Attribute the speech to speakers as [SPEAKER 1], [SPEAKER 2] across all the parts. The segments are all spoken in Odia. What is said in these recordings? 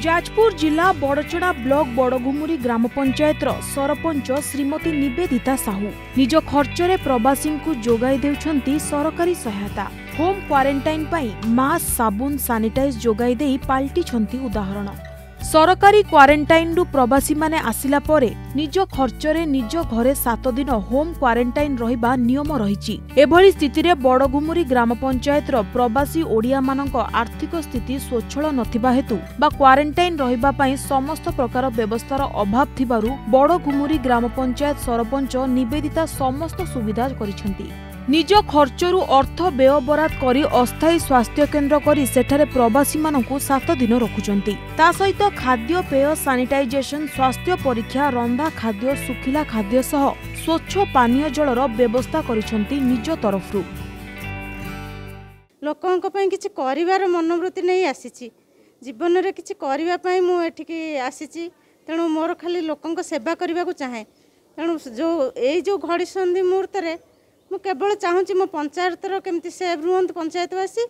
[SPEAKER 1] ଯାଜପୁର ଜିଲ୍ଲା ବଡ଼ଚଣା ବ୍ଲକ ବଡ଼ଘୁମୁରି ଗ୍ରାମ ପଞ୍ଚାୟତର ସରପଞ୍ଚ ଶ୍ରୀମତୀ ନିବେଦିତା ସାହୁ। ନିଜ ଖର୍ଚ୍ଚରେ ପ୍ରବାସୀଙ୍କୁ ଯୋଗାଇ ଦେଉଛନ୍ତି ସରକାରୀ ସହାୟତା। ହୋମ୍ କ୍ୱାରେଣ୍ଟାଇନ୍ ପାଇଁ ମାସ୍କ ସାବୁନ ସାନିଟାଇଜ ଯୋଗାଇ ଦେଇ ପାଲଟିଛନ୍ତି ଉଦାହରଣ। ସରକାରୀ କ୍ୱାରେଣ୍ଟାଇନ୍ରୁ ପ୍ରବାସୀମାନେ ଆସିଲା ପରେ ନିଜ ଖର୍ଚ୍ଚରେ ନିଜ ଘରେ ସାତ ଦିନ ହୋମ୍ କ୍ୱାରେଣ୍ଟାଇନ୍ ରହିବା ନିୟମ ରହିଛି। ଏଭଳି ସ୍ଥିତିରେ ବଡ଼ଘୁମୁରି ଗ୍ରାମ ପଞ୍ଚାୟତର ପ୍ରବାସୀ ଓଡ଼ିଆମାନଙ୍କ ଆର୍ଥିକ ସ୍ଥିତି ସ୍ୱଚ୍ଛଳ ନଥିବା ହେତୁ ବା କ୍ୱାରେଣ୍ଟାଇନ୍ ରହିବା ପାଇଁ ସମସ୍ତ ପ୍ରକାର ବ୍ୟବସ୍ଥାର ଅଭାବ ଥିବାରୁ ବଡ଼ଘୁମୁରି ଗ୍ରାମ ପଞ୍ଚାୟତ ସରପଞ୍ଚ ନିବେଦିତା ସମସ୍ତ ସୁବିଧା କରିଛନ୍ତି। ନିଜ ଖର୍ଚ୍ଚରୁ ଅର୍ଥ ବ୍ୟୟ ବରାଦ କରି ଅସ୍ଥାୟୀ ସ୍ୱାସ୍ଥ୍ୟ କେନ୍ଦ୍ର କରି ସେଠାରେ ପ୍ରବାସୀମାନଙ୍କୁ ସାତ ଦିନ ରଖୁଛନ୍ତି। ତା ସହିତ ଖାଦ୍ୟ ପେୟ ସାନିଟାଇଜେସନ ସ୍ୱାସ୍ଥ୍ୟ ପରୀକ୍ଷା ରନ୍ଧା ଖାଦ୍ୟ ଶୁଖିଲା ଖାଦ୍ୟ ସହ ସ୍ୱଚ୍ଛ ପାନୀୟ ଜଳର ବ୍ୟବସ୍ଥା କରିଛନ୍ତି ନିଜ ତରଫରୁ।
[SPEAKER 2] ଲୋକଙ୍କ ପାଇଁ କିଛି କରିବାର ମନୋବୃତ୍ତି ନେଇ ଆସିଛି। ଜୀବନରେ କିଛି କରିବା ପାଇଁ ମୁଁ ଏଠିକି ଆସିଛି। ତେଣୁ ମୋର ଖାଲି ଲୋକଙ୍କ ସେବା କରିବାକୁ ଚାହେଁ। ତେଣୁ ଯେଉଁ ଏଇ ଯେଉଁ ଘଡ଼ିସନ୍ଧି ମୁହୂର୍ତ୍ତରେ ମୁଁ କେବଳ ଚାହୁଁଛି ମୋ ପଞ୍ଚାୟତର କେମିତି ସେଭ୍ ରୁହନ୍ତୁ ପଞ୍ଚାୟତବାସୀ।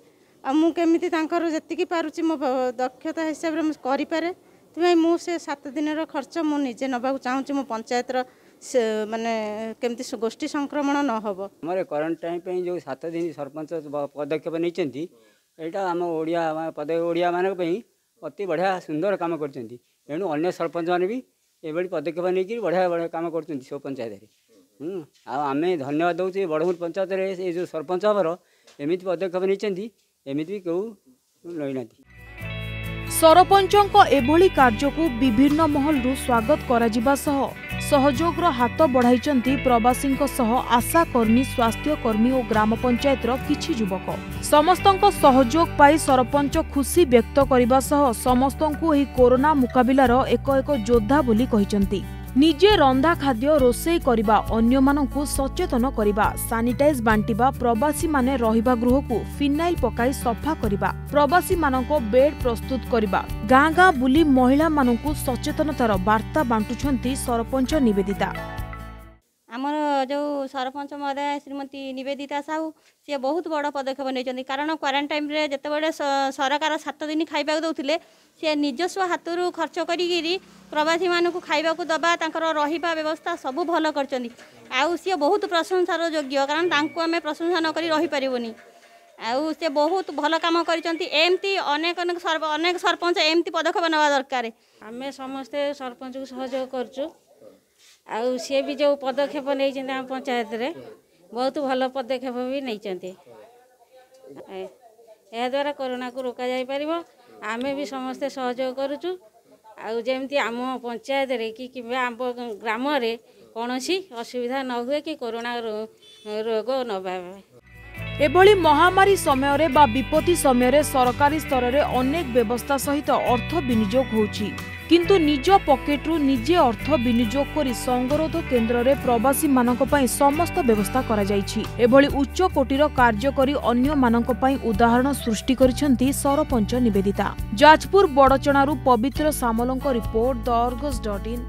[SPEAKER 2] ଆଉ ମୁଁ କେମିତି ତାଙ୍କର ଯେତିକି ପାରୁଛି ମୋ ଦକ୍ଷତା ହିସାବରେ ମୁଁ କରିପାରେ। ସେଥିପାଇଁ ମୁଁ ସେ ସାତ ଦିନର ଖର୍ଚ୍ଚ ମୁଁ ନିଜେ ନେବାକୁ ଚାହୁଁଛି ମୋ ପଞ୍ଚାୟତର ସେ ମାନେ କେମିତି ଗୋଷ୍ଠୀ ସଂକ୍ରମଣ ନ ହେବ।
[SPEAKER 3] ଆମର କ୍ୱାରେଣ୍ଟାଇନ୍ ପାଇଁ ଯେଉଁ ସାତ ଦିନ ସରପଞ୍ଚ ପଦକ୍ଷେପ ନେଇଛନ୍ତି ଏଇଟା ଆମ ଓଡ଼ିଆ ପଦ ଓଡ଼ିଆମାନଙ୍କ ପାଇଁ ଅତି ବଢ଼ିଆ ସୁନ୍ଦର କାମ କରିଛନ୍ତି। ଏଣୁ ଅନ୍ୟ ସରପଞ୍ଚମାନେ ବି ଏଭଳି ପଦକ୍ଷେପ ନେଇକି ବଢ଼ିଆ ବଢ଼ିଆ କାମ କରୁଛନ୍ତି ସବୁ ପଞ୍ଚାୟତରେ। ଆଉ ଆମେ ଧନ୍ୟବାଦ ଦେଉଛୁ ଏ ବଡ଼ମୁଣ୍ଡ ପଞ୍ଚାୟତରେ ଏ ଯେଉଁ ସରପଞ୍ଚ ଆମର ଏମିତି ପଦକ୍ଷେପ ନେଇଛନ୍ତି ଏମିତି ବି କେଉଁ ରହିନାହାନ୍ତି।
[SPEAKER 1] ସରପଞ୍ଚଙ୍କ ଏଭଳି କାର୍ଯ୍ୟକୁ ବିଭିନ୍ନ ମହଲରୁ ସ୍ୱାଗତ କରାଯିବା ସହ ସହଯୋଗର ହାତ ବଢ଼ାଇଛନ୍ତି ପ୍ରବାସୀଙ୍କ ସହ ଆଶାକର୍ମୀ ସ୍ୱାସ୍ଥ୍ୟକର୍ମୀ ଓ ଗ୍ରାମ ପଞ୍ଚାୟତର କିଛି ଯୁବକ। ସମସ୍ତଙ୍କ ସହଯୋଗ ପାଇ ସରପଞ୍ଚ ଖୁସି ବ୍ୟକ୍ତ କରିବା ସହ ସମସ୍ତଙ୍କୁ ଏହି କୋରୋନା ମୁକାବିଲାର ଏକ ଏକ ଯୋଦ୍ଧା ବୋଲି କହିଛନ୍ତି। ନିଜେ ରନ୍ଧା ଖାଦ୍ୟ ରୋଷେଇ କରିବା ଅନ୍ୟମାନଙ୍କୁ ସଚେତନ କରିବା ସାନିଟାଇଜ ବାଣ୍ଟିବା ପ୍ରବାସୀମାନେ ରହିବା ଗୃହକୁ ଫିନାଇଲ ପକାଇ ସଫା କରିବା ପ୍ରବାସୀମାନଙ୍କ ବେଡ୍ ପ୍ରସ୍ତୁତ କରିବା। ଗାଁ ଗାଁ ବୁଲି ମହିଳାମାନଙ୍କୁ ସଚେତନତାର ବାର୍ତ୍ତା ବାଣ୍ଟୁଛନ୍ତି ସରପଞ୍ଚ ନିବେଦିତା।
[SPEAKER 4] ଆମର ଯେଉଁ ସରପଞ୍ଚ ମହୋଦୟ ଶ୍ରୀମତୀ ନିବେଦିତା ସାହୁ ସିଏ ବହୁତ ବଡ଼ ପଦକ୍ଷେପ ନେଇଛନ୍ତି। କାରଣ କ୍ୱାରେଣ୍ଟାଇନ୍ରେ ଯେତେବେଳେ ସରକାର ସାତ ଦିନ ଖାଇବାକୁ ଦେଉଥିଲେ ସିଏ ନିଜସ୍ୱ ହାତରୁ ଖର୍ଚ୍ଚ କରିକିରି ପ୍ରବାସୀମାନଙ୍କୁ ଖାଇବାକୁ ଦେବା ତାଙ୍କର ରହିବା ବ୍ୟବସ୍ଥା ସବୁ ଭଲ କରିଛନ୍ତି। ଆଉ ସିଏ ବହୁତ ପ୍ରଶଂସାର ଯୋଗ୍ୟ କାରଣ ତାଙ୍କୁ ଆମେ ପ୍ରଶଂସା ନ କରି ରହିପାରିବୁନି। ଆଉ ସେ ବହୁତ ଭଲ କାମ କରିଛନ୍ତି। ଏମିତି ଅନେକ ଅନେକ ଅନେକ ସରପଞ୍ଚ ଏମିତି ପଦକ୍ଷେପ ନେବା ଦରକାର।
[SPEAKER 2] ଆମେ ସମସ୍ତେ ସରପଞ୍ଚକୁ ସହଯୋଗ କରୁଛୁ। ଆଉ ସିଏ ବି ଯେଉଁ ପଦକ୍ଷେପ ନେଇଛନ୍ତି ଆମ ପଞ୍ଚାୟତରେ ବହୁତ ଭଲ ପଦକ୍ଷେପ ବି ନେଇଛନ୍ତି। ଏହାଦ୍ୱାରା କରୋନାକୁ ରୋକାଯାଇପାରିବ ଆମେ ବି ସମସ୍ତେ ସହଯୋଗ କରୁଛୁ। ଆଉ ଯେମିତି ଆମ ପଞ୍ଚାୟତରେ କି କିମ୍ବା ଆମ ଗ୍ରାମରେ କୌଣସି ଅସୁବିଧା ନ ହୁଏ କି କରୋନା ରୋଗ ନ ବାହାରେ।
[SPEAKER 1] ଏଭଳି ମହାମାରୀ ସମୟରେ ବା ବିପତ୍ତି ସମୟରେ ସରକାରୀ ସ୍ତରରେ ଅନେକ ବ୍ୟବସ୍ଥା ସହିତ ଅର୍ଥ ବିନିଯୋଗ ହେଉଛି। କିନ୍ତୁ ନିଜ ପକେଟରୁ ନିଜେ ଅର୍ଥ ବିନିଯୋଗ କରି ସଙ୍ଗରୋଧ କେନ୍ଦ୍ରରେ ପ୍ରବାସୀମାନଙ୍କ ପାଇଁ ସମସ୍ତ ବ୍ୟବସ୍ଥା କରାଯାଇଛି। ଏଭଳି ଉଚ୍ଚ କୋଟିର କାର୍ଯ୍ୟ କରି ଅନ୍ୟମାନଙ୍କ ପାଇଁ ଉଦାହରଣ ସୃଷ୍ଟି କରିଛନ୍ତି ସରପଞ୍ଚ ନିବେଦିତା। ଯାଜପୁର ବଡ଼ଚଣାରୁ ପବିତ୍ର ସାମଲଙ୍କ report the Argus dot in.